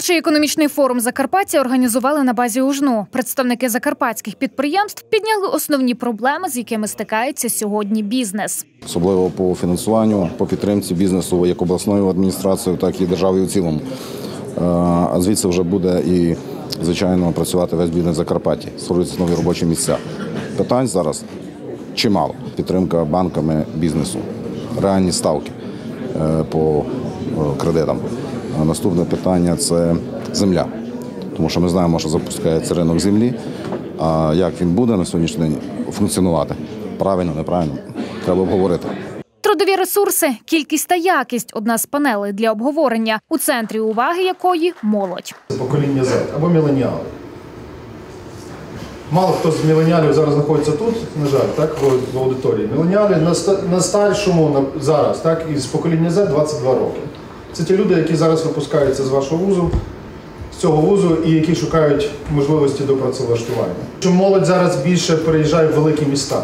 Перший економічний форум Закарпаття організували на базі УЖНУ. Представники закарпатських підприємств підняли основні проблеми, з якими стикається сьогодні бізнес. особливо по фінансуванню, по підтримці бізнесу як обласною адміністрацією, так і державою в цілому. Е, А звідси вже буде і, звичайно, працювати весь бізнес Закарпатті, створюються нові робочі місця. Питань зараз чимало. Підтримка банками бізнесу, реальні ставки е, по е, кредитам. Наступне питання це земля. Тому що ми знаємо, що запускається ринок землі. А як він буде на сьогоднішній день функціонувати? Правильно, неправильно, треба обговорити. Трудові ресурси, кількість та якість одна з панелей для обговорення, у центрі уваги якої молодь. покоління Z або міленіали. Мало хто з міленіалів зараз знаходиться тут, на жаль, так, в- в аудиторії. Міленіали на старшому зараз, так, із покоління Z 22 роки. Це ті люди, які зараз випускаються з вашого вузу, з цього вузу і які шукають можливості до працевлаштування. Чому молодь зараз більше переїжджає в великі міста?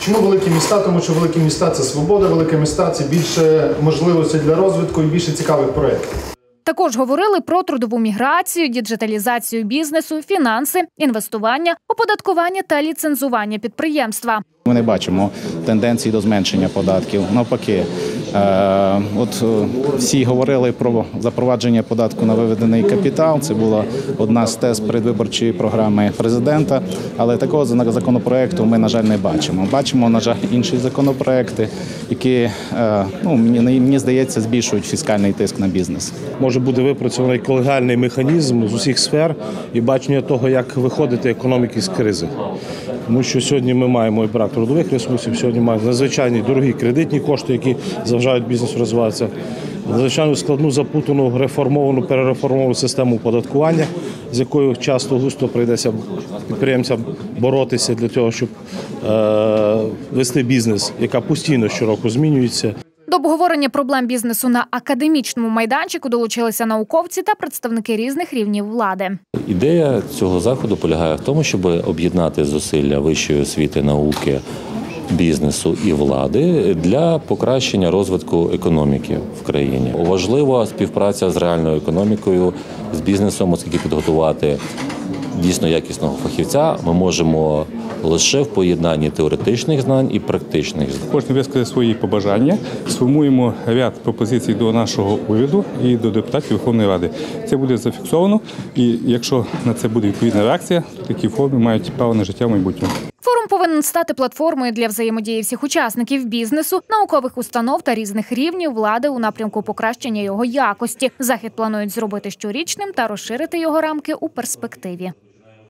Чому великі міста? Тому що великі міста це свобода, великі міста це більше можливостей для розвитку і більше цікавих проєктів. Також говорили про трудову міграцію, діджиталізацію бізнесу, фінанси, інвестування, оподаткування та ліцензування підприємства. Ми не бачимо тенденції до зменшення податків. Навпаки, от е, всі говорили про запровадження податку на виведений капітал. Це була одна з тез передвиборчої програми президента. Але такого законопроекту ми, на жаль, не бачимо. Бачимо, на жаль, інші законопроекти, які е, ну мені здається збільшують фіскальний тиск на бізнес. може бути випрацьований колегальний механізм з усіх сфер і бачення того, як виходити економіки з кризи. Тому що сьогодні ми маємо і брак трудових ресурсів, сьогодні маємо надзвичайні дорогі кредитні кошти, які заважають бізнесу розвиватися. Надзвичайно складну, запутану, реформовану, перереформовану систему оподаткування, з якою часто густо прийдеться підприємцям боротися для того, щоб е, вести бізнес, яка постійно щороку змінюється. До обговорення проблем бізнесу на академічному майданчику долучилися науковці та представники різних рівнів влади. Ідея цього заходу полягає в тому, щоб об'єднати зусилля вищої освіти, науки, бізнесу і влади для покращення розвитку економіки в країні. Важлива співпраця з реальною економікою, з бізнесом, оскільки підготувати дійсно якісного фахівця ми можемо лише в поєднанні теоретичних знань і практичних. Кожен висказати свої побажання, сформуємо ряд пропозицій до нашого уряду і до депутатів Верховної Ради. Це буде зафіксовано, і якщо на це буде відповідна реакція, то такі форми мають право на життя в майбутньому. Форум повинен стати платформою для взаємодії всіх учасників бізнесу, наукових установ та різних рівнів влади у напрямку покращення його якості. Захід планують зробити щорічним та розширити його рамки у перспективі.